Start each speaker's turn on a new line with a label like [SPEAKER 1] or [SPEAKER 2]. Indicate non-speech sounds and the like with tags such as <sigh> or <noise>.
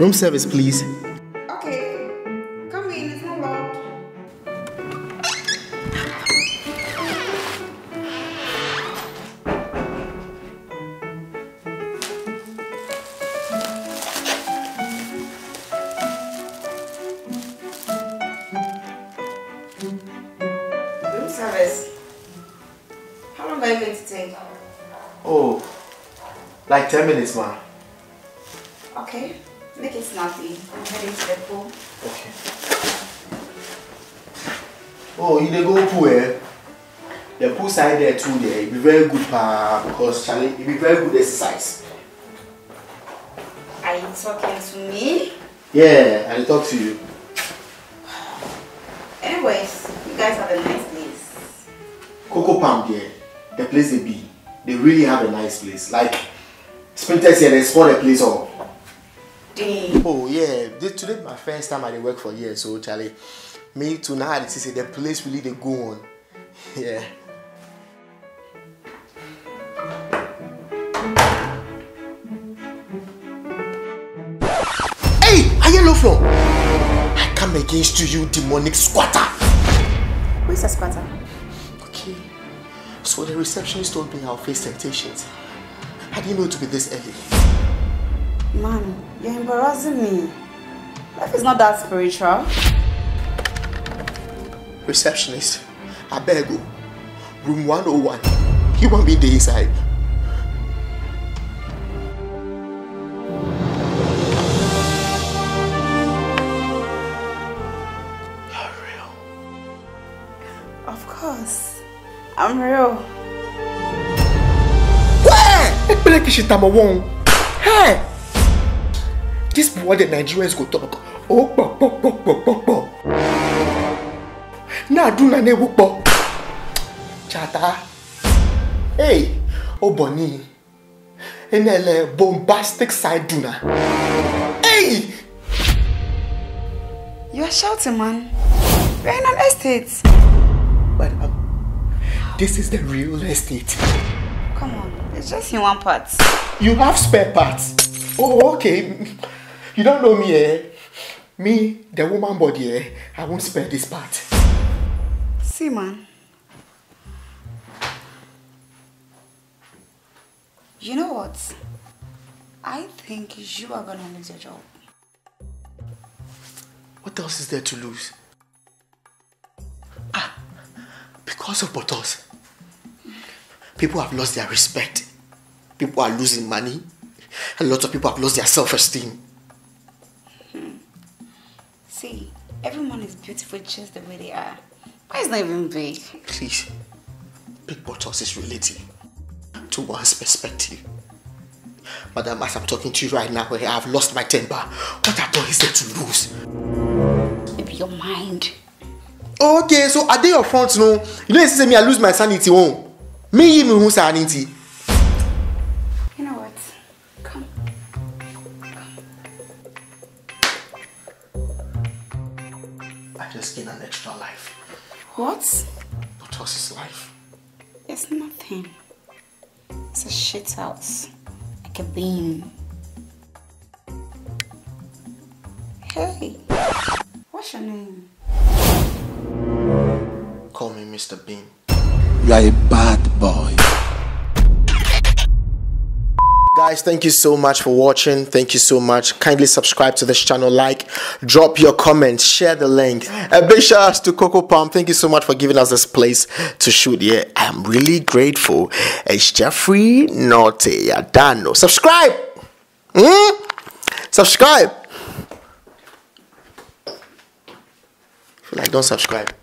[SPEAKER 1] Room service, please.
[SPEAKER 2] Okay. Come in, it's not loud. Room service. How long are you going to take?
[SPEAKER 1] Oh, like 10 minutes, ma.
[SPEAKER 2] Okay. Make it snappy. I'm heading to the pool.
[SPEAKER 1] Okay. Oh, you dey go to pool, eh? The pool side there too, there. It be very good, pa, because Charlie, it be very good exercise.
[SPEAKER 2] Are you talking to me?
[SPEAKER 1] Yeah, I talk to you.
[SPEAKER 2] Anyways, you guys have a nice place.
[SPEAKER 1] Coco Palm there, the place they be, they really have a nice place. Like, sprinters here, they spot the place up. Oh yeah, this today my first time I dey work for years, so Charlie, me too now I see the place really they go on. <laughs> Yeah. Hey, a yellow floor. I come against you, you demonic squatter.
[SPEAKER 2] Who's a squatter?
[SPEAKER 1] Okay. So the receptionist told me I'll face temptations. I didn't know it would be this early.
[SPEAKER 2] Man, you're embarrassing me. Life is not that spiritual.
[SPEAKER 1] Receptionist, I beg you. Room 101. Human being the inside. You're real.
[SPEAKER 2] Of course. I'm real.
[SPEAKER 1] Where? Ekpele kishitama won. Hey! This boy the Nigerians go talk. Oh, pop, pop, pop, pop, pop, pop. Na do na ne wupo. Chata. Hey, oh Bonnie. Enele bombastic side duna. Hey!
[SPEAKER 2] You are shouting, man. We're in an estate.
[SPEAKER 1] Madam, this is the real estate.
[SPEAKER 2] Come on, it's just in one part.
[SPEAKER 1] You have spare parts. Oh, okay. You don't know me, eh? Me, the woman body, eh? I won't spare this part.
[SPEAKER 2] See, man. You know what? I think you are gonna lose your job.
[SPEAKER 1] What else is there to lose? Ah, because of bottles. People have lost their respect. People are losing money. A lot of people have lost their self-esteem.
[SPEAKER 2] See, everyone is beautiful just the way they are. Why is not even big?
[SPEAKER 1] Please, big bottles is relative to one's perspective. Madam, as I'm talking to you right now, I have lost my temper. What at all is there to lose?
[SPEAKER 2] Maybe your mind.
[SPEAKER 1] Okay, so are they your front no? You know, you say me, I lose my sanity. Oh, me, you, who sanity? I just gain an extra life.
[SPEAKER 2] What?
[SPEAKER 1] Bottles is life.
[SPEAKER 2] It's nothing. It's a shit house. Like a beam. Hey. What's your name?
[SPEAKER 1] Call me Mr. Bean.
[SPEAKER 3] You are a bad boy.
[SPEAKER 1] Guys, thank you so much for watching. Thank you so much. Kindly subscribe to this channel, like, drop your comments, share the link. A big shout out to Coco Palm. Thank you so much for giving us this place to shoot. Yeah, I'm really grateful. It's Jeffrey Nortey Adano. Subscribe. Hmm? Subscribe. Feel like don't subscribe.